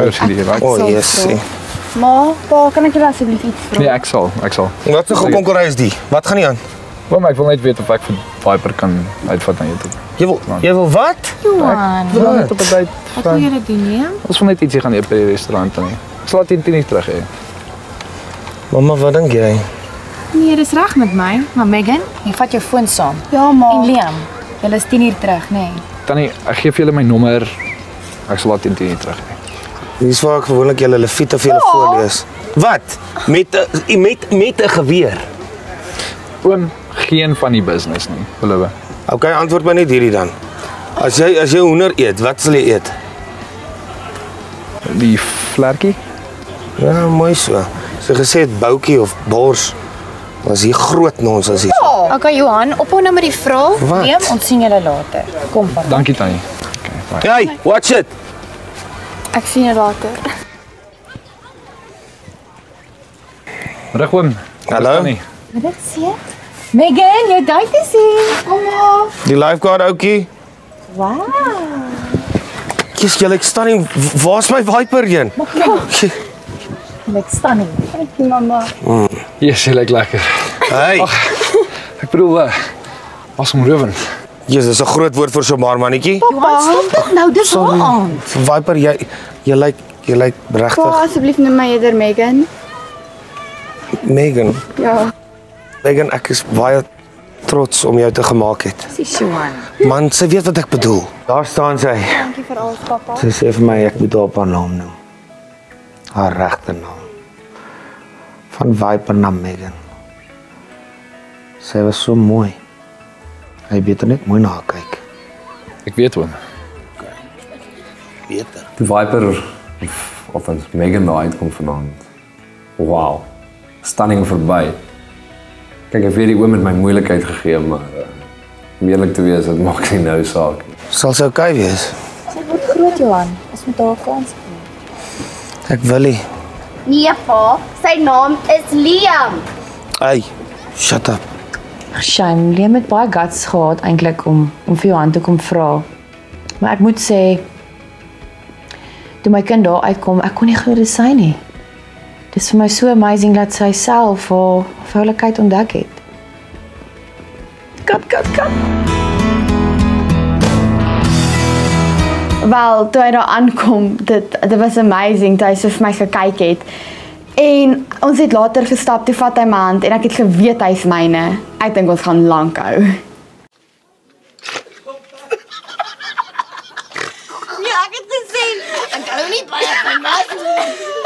Ursula, right? O, oh, jessie. Ma, pa, kan ek julle asseblief iets vra? Nee, ek sal, ek sal. Wat 'n gekonkurreer is die? Wat gaan nie aan? Maar ek wil net weet of ek vir Viper kan uitvat na jou toe. Jy wil jy wil wat? Johan, Ek wil net op 'n date. wat wil julle doen, nee? Ons wil net ietsie gaan eet by die restaurant dan nie. Ek sal dit teen 10 terug hê. Mamma, wat dink jy? Nee, dis reg met my, maar Megan, jy vat jou foon saam. Ja, ma. En Liam, julle is 10 uur terug, nê? Nee. Tannie, ek gee vir julle my nommer. Ek sal dit teen 10 terug hê. Dis waar ek gewoonlik julle lefiete vir julle voorlees. Wat? Met 'n met met 'n geweer. Oom, geen van die business nie, beloof. OK, antwoord my net hierdie dan. As jy as jy hoender eet, wat sal jy eet? Die vlekkie? Ja, mooi so. Sy gesê het boutjie of bors. Was hier groot nonsens hier. Okay, Johan, ophou nou met die vrae. Liam, ons sien julle later. Kom van. Dankie tannie. Okay, bye. Hey, watch it. Ek sien jou later. Reg oom. Hallo? Ek sê? Megan, jou date is hier. Ouma. Die lifeguard ouetjie. Wow. Kies jy ek staan nie waar's my viper heen? Ek staan nie. Dankie, mamma. Yes, jy lyk lekker. Hey, Ek bedoel, uh, was omrowend. Jesus, dis 'n groot woord vir so maar mannetjie. Johan, stop dit nou, dis haar aand. Viper, jy jy lyk jy lyk Pa, regtig asseblief noem my eerder Megan. Megan. Ja. Megan, ek is baie trots om jou te gemaak het. Dis Johan. Man, sy weet wat ek bedoel. Daar staan sy. Dankie vir alles, pappa. Sy sê vir my ek moet haar op haar naam noem. Haar regte naam. Van Viper na Megan. Sy was so mooi. Hy beter net mooi na haar kyk. Ek weet oom. Beter. Die Viper of, ons Megan daar uitkom vanaand. Wow. Stunning verby. Kyk, ek weet die oom het my moeilikheid gegee, maar uh, om eerlik te wees, dit maak nie nou saak nie. Sal sy oukei wees? Sy word groot, Johan. Ons moet haar kans gee. Ek wil nie. Nee pa, sy naam is Liam. Hey, shut up. Shame, Liam het baie guts gehad eintlik om om vir Johan te kom vra. Maar ek moet sê toe my kind daar uitkom, ek kon nie glo dis sy nie. Dis vir my so amazing dat sy self haar vroulikheid ontdek het. Kat kat kat. Wel, toe hy daar aankom, dit dit was amazing toe hy so vir my gekyk het. En ons het later gestap, toe vat hy my hand en ek het geweet hy's myne. Ek dink ons gaan lank hou. Ja, ek het gesien. Ek hou nie baie van mas